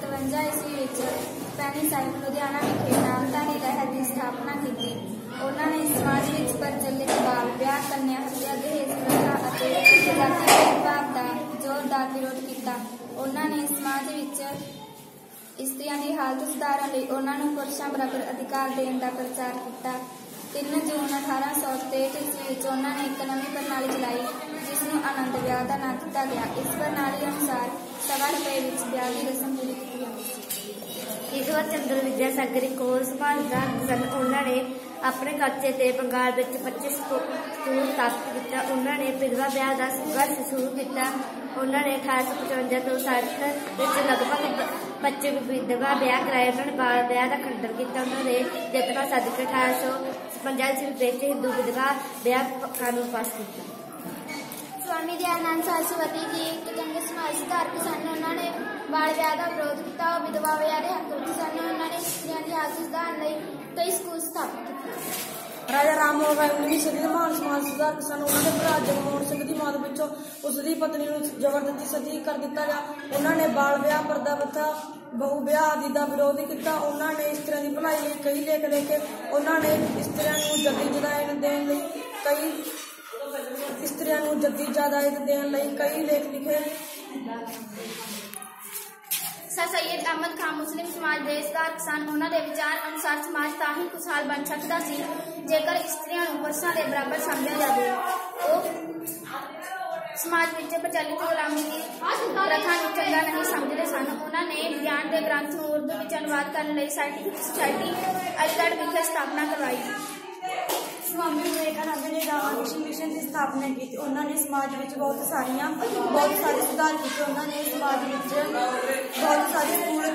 ਸੁਖਮਨੀ ਸਾਹਿਬ ਲੁਧਿਆਣਾ ਵਿਖੇ ਨਾਮਧਾਰੀ ਲਹਿਰ ਦੀ ਸਥਾਪਨਾ ਕੀਤੀ ਉਹਨਾਂ ਨੇ ਸਮਾਜ ਵਿੱਚ ਪ੍ਰਚਲਿਤ ਬਾਲ ਵਿਆਹ ਕੰਨਿਆ ਹੱਤਿਆ ਦਹੇਜ ਪ੍ਰਥਾ ਅਤੇ ਜਾਤੀ ਭੇਦਭਾਵ ਦਾ ਜ਼ੋਰਦਾਰ ਵਿਰੋਧ ਕੀਤਾ ਉਹਨਾਂ ਨੇ ਸਮਾਜ ਵਿੱਚ ਇਸਤਰੀਆਂ ਦੀ ਹਾਲਤ ਸੁਧਾਰਨ ਲਈ ਉਹਨਾਂ ਨੂੰ ਪੁਰਸ਼ਾਂ ਬਰਾਬਰ ਅਧਿਕਾਰ ਦੇਣ ਦਾ ਪ੍ਰਚਾਰ ਕੀਤਾ 3 ਜੂਨ 1863 ਈਸਵੀ ਵਿੱਚ ਉਹਨਾਂ ਨੇ ਇੱਕ ਨਵੀਂ ਪ੍ਰਣਾਲੀ ਚਲਾਈ ਜਿਸ ਨੂੰ ਆਨੰਦ ਵਿਆਹ ਦਾ ਨਾਂ ਦਿੱਤਾ ਗਿਆ। ਇਸ ਪ੍ਰਣਾਲੀ ਅਨੁਸਾਰ ਸਵਾ ਰੁਪਏ ਵਿੱਚ ਵਿਆਹ ਦੀ ਰਸਮ ਪੂਰੀ ਕੀਤੀ ਜਾਂਦੀ ਸੀ। ਈਸ਼ਵਰ ਚੰਦਰ ਵਿਦਿਆਸਾਗਰ ਕੋਲ ਸੰਭਾਲਦਾ ਸਨ। ਉਹਨਾਂ ਨੇ ਆਪਣੇ ਖਰਚੇ ਤੇ ਬੰਗਾਲ ਵਿੱਚ 25 ਸਕੂ- ਸਕੂਲ ਸਥਾਪਿਤ ਕੀਤਾ ਉਹਨਾਂ ਨੇ ਵਿਧਵਾ ਵਿਆਹ ਦਾ ਸੰਘਰਸ਼ ਸ਼ੁਰੂ ਕੀਤਾ ਉਹਨਾਂ ਨੇ 1855 ਤੋਂ 60 ਵਿੱਚ ਲਗਭਗ 25 ਵਿਧਵਾ ਵਿਆਹ ਕਰਾਏ ਉਹਨਾਂ ਨੇ ਬਾਲ ਵਿਆਹ ਦਾ ਖੰਡਨ ਕੀਤਾ ਉਹਨਾਂ ਨੇ ਯਤਨਾਂ ਸਦਕੇ 1856 ਈਸਵੀ ਵਿੱਚ ਹਿੰਦੂ ਵਿਧਵਾ ਵਿਆਹ ਕਾਨੂੰਨ ਪਾਸ ਕੀਤਾ ਸਵਾਮੀ ਦਇਆਨੰਦ ਸਰਸਵਤੀ ਜੀ ਇੱਕ ਚੰਗੇ ਸਮਾਜ ਸੁਧਾਰਕ ਸਨ ਉਹਨਾਂ ਨੇ ਬਾਲ ਵਿਆਹ ਦਾ ਵਿਰੋਧ ਕੀਤਾ ਉਹ ਵਿਧਵਾ ਵਿਆਹ ਦੇ ਹੱਕ ਵਿੱਚ ਸਨ ਉਹਨਾਂ ਨੇ ਇਸਤਰੀਆਂ ਦੀ ਹਾਲਤ ਰਾਮ ਮੋਹਨ ਰਾਏ 19ਵੀਂ ਸਦੀ ਦੇ ਮਹਾਨ ਸਮਾਜ ਸੁਧਾਰਕ ਸਨ ਉਹਨਾਂ ਦੇ ਭਰਾ ਜਗਮੋਹਨ ਸਿੰਘ ਦੀ ਮੌਤ ਵਿੱਚੋਂ ਉਸ ਦੀ ਪਤਨੀ ਨੂੰ ਜ਼ਬਰਦਸਤੀ ਸਤੀ ਕਰ ਦਿੱਤਾ ਗਿਆ ਉਹਨਾਂ ਨੇ ਬਾਲ ਵਿਆਹ ਪਰਦਾ ਪ੍ਰਥਾ ਬਹੁ ਵਿਆਹ ਆਦਿ ਦਾ ਵਿਰੋਧ ਕੀਤਾ ਉਹਨਾਂ ਨੇ ਇਸਤਰੀਆਂ ਦੀ ਭਲਾਈ ਲਈ ਕਈ ਲੇਖ ਲਿਖੇ ਉਹਨਾਂ ਨੇ ਇਸਤਰੀਆਂ ਨੂੰ ਜੱਦੀ ਜਦਾਇਦ ਦੇਣ ਲਈ ਕਈ ਇਸਤਰੀਆਂ ਨੂੰ ਜੱਦੀ ਜਦਾਇਦ ਦੇਣ ਲਈ ਕਈ ਲੇਖ ਲਿਖੇ ਸਰ ਸੈਯਦ ਅਹਿਮਦ ਖਾਨ ਮੁਸਲਿਮ ਸਮਾਜ ਦੇ ਸੁਧਾਰਕ ਸਨ ਉਹਨਾਂ ਦੇ ਵਿਚਾਰ ਅਨੁਸਾਰ ਸਮਾਜ ਤਾਂ ਹੀ ਖੁਸ਼ਹਾਲ ਬਣ ਸਕਦਾ ਸੀ ਜੇਕਰ ਇਸਤਰੀਆਂ ਨੂੰ ਪੁਰਸ਼ਾਂ ਦੇ ਬਰਾਬਰ ਸਮਝਿਆ ਜਾਵੇ ਉਹ ਸਮਾਜ ਵਿੱਚ ਪ੍ਰਚਲਿਤ ਗੁਲਾਮੀ ਦੀ ਪ੍ਰਥਾ ਨੂੰ ਚੰਗਾ ਨਹੀਂ ਸਮਝਦੇ ਸਨ ਉਹਨਾਂ ਨੇ ਵਿਗਿਆਨ ਦੇ ਗ੍ਰੰਥ ਨੂੰ ਉਰਦੂ ਵਿੱਚ ਅਨੁਵਾਦ ਕਰਨ ਲਈ ਸਾਇੰਟਿਫਿਕ ਸੁਸਾਇਟੀ ਅਲੀਗੜ੍ਹ ਵਿਖੇ ਸਥਾਪਨਾ ਕਰਵਾਈ ਮਹਿਲਾ ਵਾਸ਼ਿੰਗ ਮਿਸ਼ਨ ਦੀ ਸਥਾਪਨਾ ਕੀਤੀ, ਉਹਨਾਂ ਨੇ ਸਮਾਜ ਵਿੱਚ ਬਹੁਤ ਸਾਰੀਆਂ, ਬਹੁਤ ਸਾਰੇ ਸੁਧਾਰ ਕੀਤੇ, ਉਹਨਾਂ ਨੇ ਸਮਾਜ ਵਿੱਚ ਬਹੁਤ ਸਾਰੇ ਸਕੂਲ